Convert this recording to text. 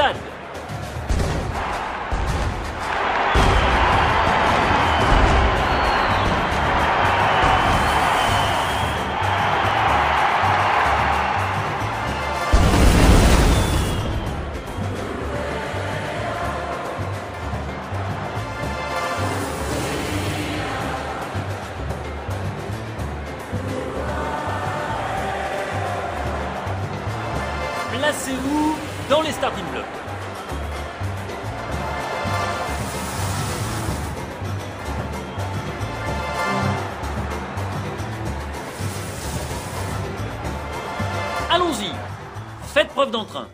stade. Placez-vous dans les starting blocks. Allons-y, faites preuve d'entrain.